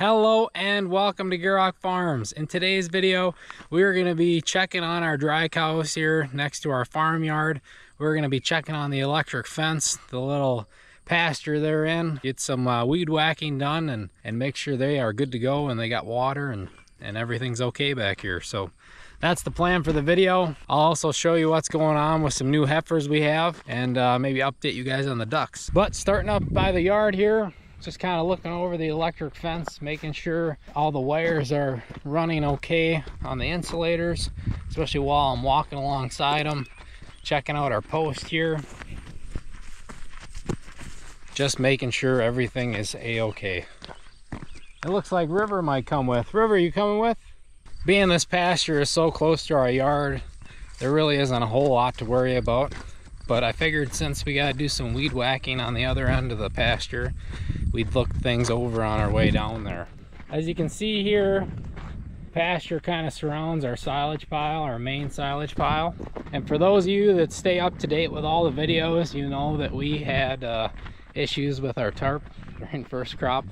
Hello and welcome to Gierok Farms. In today's video, we're going to be checking on our dry cows here next to our farmyard. We're going to be checking on the electric fence, the little pasture they're in, get some uh, weed whacking done and, and make sure they are good to go and they got water and, and everything's okay back here. So that's the plan for the video. I'll also show you what's going on with some new heifers we have and uh, maybe update you guys on the ducks. But starting up by the yard here, just kind of looking over the electric fence making sure all the wires are running okay on the insulators especially while I'm walking alongside them checking out our post here. Just making sure everything is a-okay. It looks like River might come with. River you coming with? Being this pasture is so close to our yard there really isn't a whole lot to worry about. But I figured since we got to do some weed whacking on the other end of the pasture we'd look things over on our way down there. As you can see here, pasture kind of surrounds our silage pile, our main silage pile. And for those of you that stay up to date with all the videos, you know that we had uh, issues with our tarp during first crop.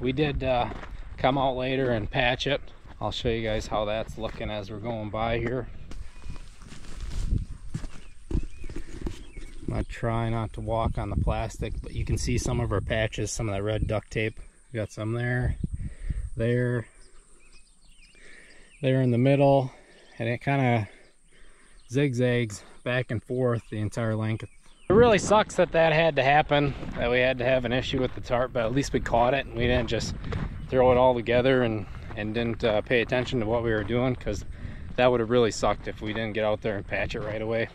We did uh, come out later and patch it. I'll show you guys how that's looking as we're going by here. I try not to walk on the plastic, but you can see some of our patches, some of that red duct tape. We got some there, there, there in the middle, and it kind of zigzags back and forth the entire length. It really sucks that that had to happen, that we had to have an issue with the tarp, but at least we caught it and we didn't just throw it all together and, and didn't uh, pay attention to what we were doing because that would have really sucked if we didn't get out there and patch it right away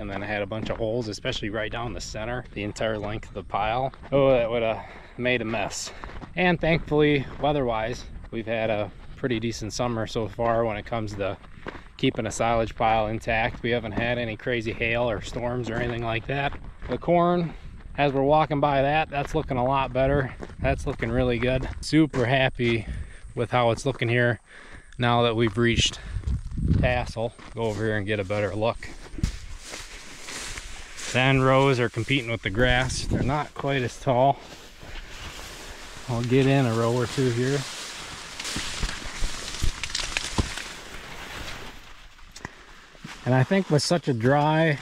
and then I had a bunch of holes, especially right down the center, the entire length of the pile. Oh, that would have made a mess. And thankfully, weather-wise, we've had a pretty decent summer so far when it comes to keeping a silage pile intact. We haven't had any crazy hail or storms or anything like that. The corn, as we're walking by that, that's looking a lot better. That's looking really good. Super happy with how it's looking here now that we've reached tassel. Go over here and get a better look. Sand rows are competing with the grass. They're not quite as tall. I'll get in a row or two here. And I think with such a dry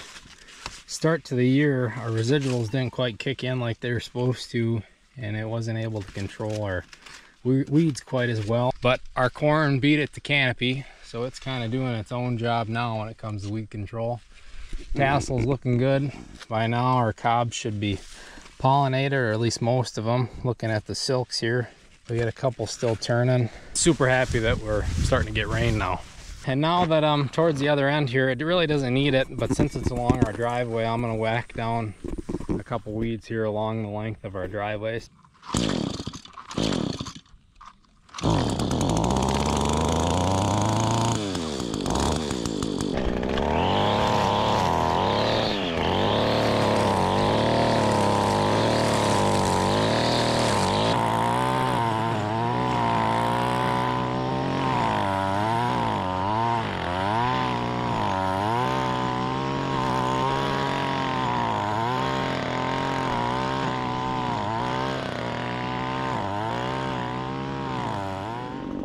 start to the year, our residuals didn't quite kick in like they were supposed to, and it wasn't able to control our weeds quite as well. But our corn beat it to canopy, so it's kind of doing its own job now when it comes to weed control. Tassel's looking good. By now our cobs should be pollinated, or at least most of them. Looking at the silks here, we got a couple still turning. Super happy that we're starting to get rain now. And now that I'm towards the other end here, it really doesn't need it, but since it's along our driveway, I'm gonna whack down a couple weeds here along the length of our driveways.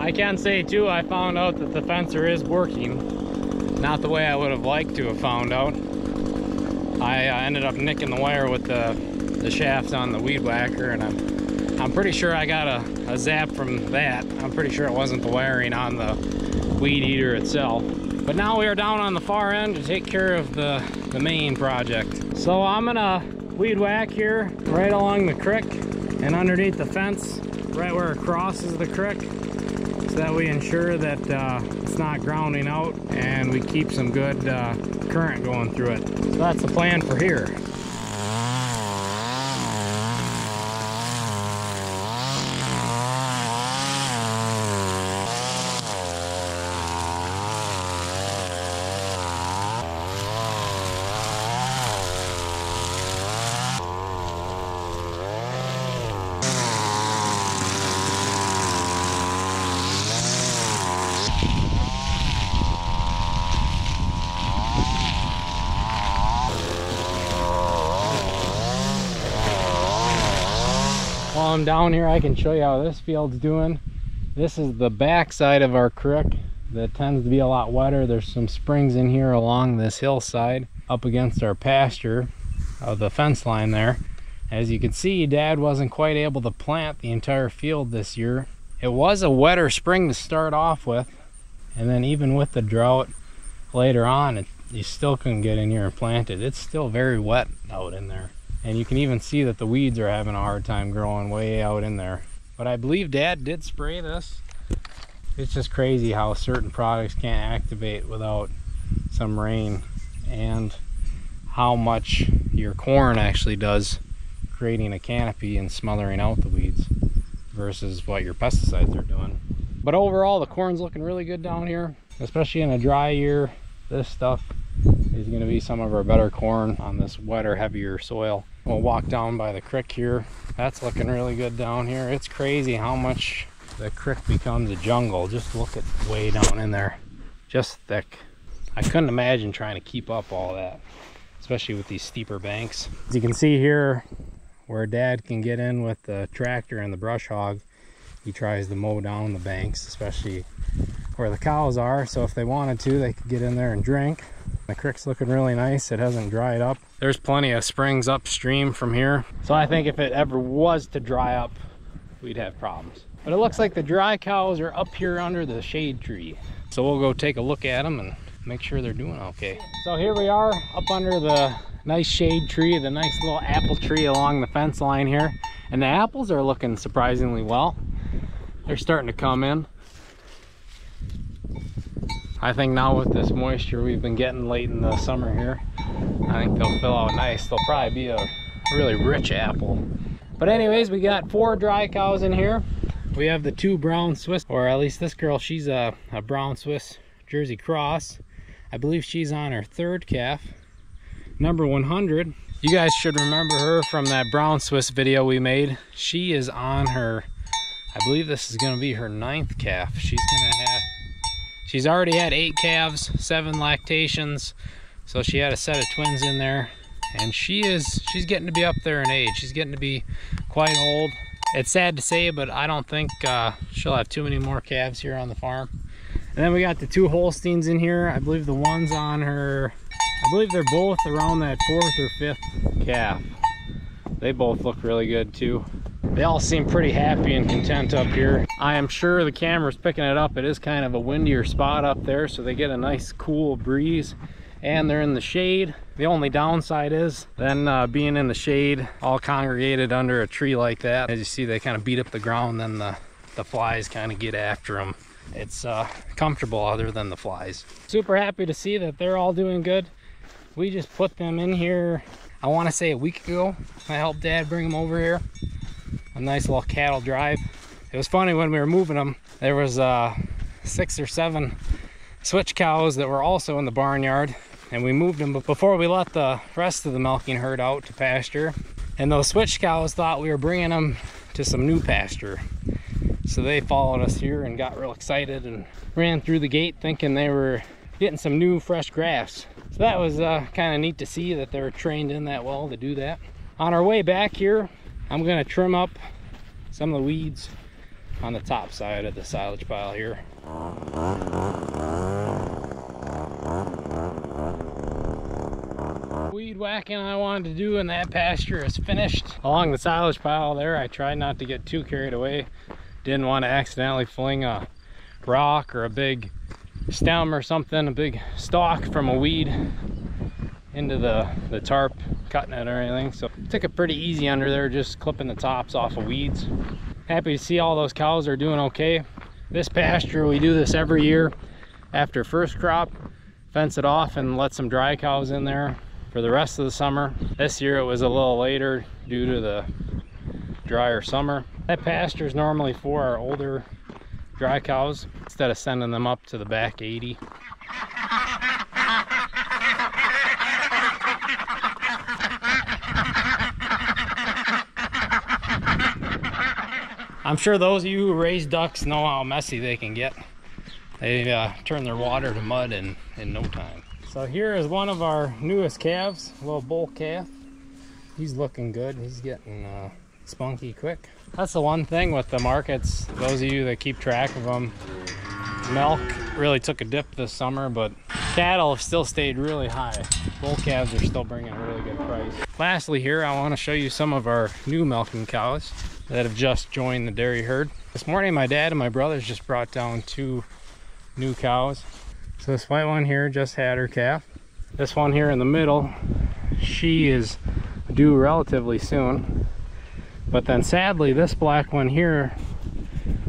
I can say too, I found out that the fencer is working. Not the way I would have liked to have found out. I uh, ended up nicking the wire with the, the shaft on the weed whacker and I'm, I'm pretty sure I got a, a zap from that. I'm pretty sure it wasn't the wiring on the weed eater itself. But now we are down on the far end to take care of the, the main project. So I'm gonna weed whack here right along the creek and underneath the fence right where it crosses the creek so that we ensure that uh, it's not grounding out and we keep some good uh, current going through it. So that's the plan for here. I'm down here, I can show you how this field's doing. This is the back side of our creek that tends to be a lot wetter. There's some springs in here along this hillside up against our pasture of the fence line there. As you can see, Dad wasn't quite able to plant the entire field this year. It was a wetter spring to start off with, and then even with the drought later on, it, you still couldn't get in here and plant it. It's still very wet out in there. And you can even see that the weeds are having a hard time growing way out in there. But I believe Dad did spray this. It's just crazy how certain products can't activate without some rain and how much your corn actually does creating a canopy and smothering out the weeds versus what your pesticides are doing. But overall, the corn's looking really good down here, especially in a dry year. This stuff is going to be some of our better corn on this wetter, heavier soil. We'll walk down by the creek here. That's looking really good down here. It's crazy how much the creek becomes a jungle. Just look at way down in there. Just thick. I couldn't imagine trying to keep up all that, especially with these steeper banks. As you can see here, where dad can get in with the tractor and the brush hog, he tries to mow down the banks, especially where the cows are. So if they wanted to, they could get in there and drink. The creek's looking really nice. It hasn't dried up. There's plenty of springs upstream from here. So I think if it ever was to dry up, we'd have problems. But it looks like the dry cows are up here under the shade tree. So we'll go take a look at them and make sure they're doing okay. So here we are up under the nice shade tree, the nice little apple tree along the fence line here. And the apples are looking surprisingly well. They're starting to come in. I think now with this moisture we've been getting late in the summer here, I think they'll fill out nice. They'll probably be a really rich apple. But anyways, we got four dry cows in here. We have the two brown Swiss, or at least this girl, she's a, a brown Swiss Jersey cross. I believe she's on her third calf, number 100. You guys should remember her from that brown Swiss video we made. She is on her, I believe this is gonna be her ninth calf. She's gonna have She's already had eight calves, seven lactations, so she had a set of twins in there. And she is, she's getting to be up there in age. She's getting to be quite old. It's sad to say, but I don't think uh, she'll have too many more calves here on the farm. And then we got the two Holsteins in here. I believe the one's on her, I believe they're both around that fourth or fifth calf. They both look really good too. They all seem pretty happy and content up here. I am sure the camera's picking it up. It is kind of a windier spot up there, so they get a nice cool breeze and they're in the shade. The only downside is then uh, being in the shade, all congregated under a tree like that. As you see, they kind of beat up the ground, then the, the flies kind of get after them. It's uh, comfortable other than the flies. Super happy to see that they're all doing good. We just put them in here, I want to say a week ago. I helped dad bring them over here a nice little cattle drive. It was funny when we were moving them, there was uh, six or seven switch cows that were also in the barnyard and we moved them before we let the rest of the milking herd out to pasture. And those switch cows thought we were bringing them to some new pasture. So they followed us here and got real excited and ran through the gate thinking they were getting some new fresh grass. So that was uh, kind of neat to see that they were trained in that well to do that. On our way back here, I'm gonna trim up some of the weeds on the top side of the silage pile here. Weed whacking I wanted to do in that pasture is finished. Along the silage pile there, I tried not to get too carried away. Didn't want to accidentally fling a rock or a big stem or something, a big stalk from a weed into the, the tarp cutting it or anything. So took it pretty easy under there, just clipping the tops off of weeds. Happy to see all those cows are doing okay. This pasture, we do this every year after first crop, fence it off and let some dry cows in there for the rest of the summer. This year it was a little later due to the drier summer. That pasture is normally for our older dry cows instead of sending them up to the back 80. I'm sure those of you who raise ducks know how messy they can get. They uh, turn their water to mud in, in no time. So here is one of our newest calves, a little bull calf. He's looking good. He's getting uh, spunky quick. That's the one thing with the markets, those of you that keep track of them, milk really took a dip this summer, but cattle have still stayed really high. Bull calves are still bringing a really good price. Lastly here, I want to show you some of our new milking cows that have just joined the dairy herd. This morning, my dad and my brothers just brought down two new cows. So this white one here just had her calf. This one here in the middle, she is due relatively soon. But then sadly, this black one here,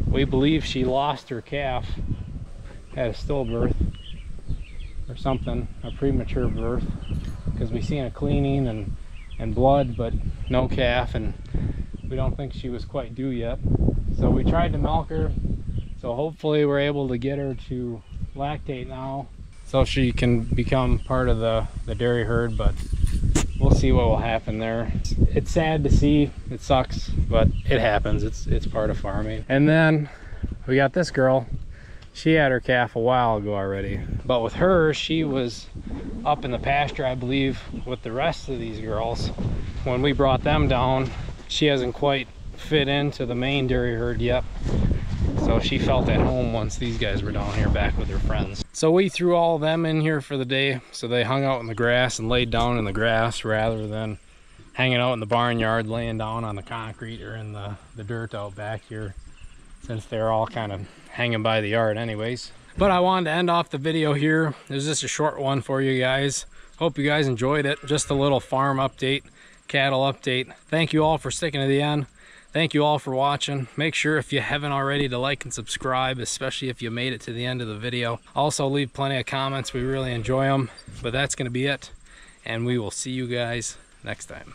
we believe she lost her calf had a stillbirth or something, a premature birth, because we seen a cleaning and, and blood, but no calf, and we don't think she was quite due yet. So we tried to milk her, so hopefully we're able to get her to lactate now, so she can become part of the, the dairy herd, but we'll see what will happen there. It's sad to see, it sucks, but it happens, it's, it's part of farming. And then we got this girl, she had her calf a while ago already but with her she was up in the pasture i believe with the rest of these girls when we brought them down she hasn't quite fit into the main dairy herd yet so she felt at home once these guys were down here back with her friends so we threw all of them in here for the day so they hung out in the grass and laid down in the grass rather than hanging out in the barnyard laying down on the concrete or in the the dirt out back here since they're all kind of hanging by the yard anyways. But I wanted to end off the video here. It was just a short one for you guys. Hope you guys enjoyed it. Just a little farm update, cattle update. Thank you all for sticking to the end. Thank you all for watching. Make sure if you haven't already to like and subscribe, especially if you made it to the end of the video. Also leave plenty of comments. We really enjoy them. But that's going to be it. And we will see you guys next time.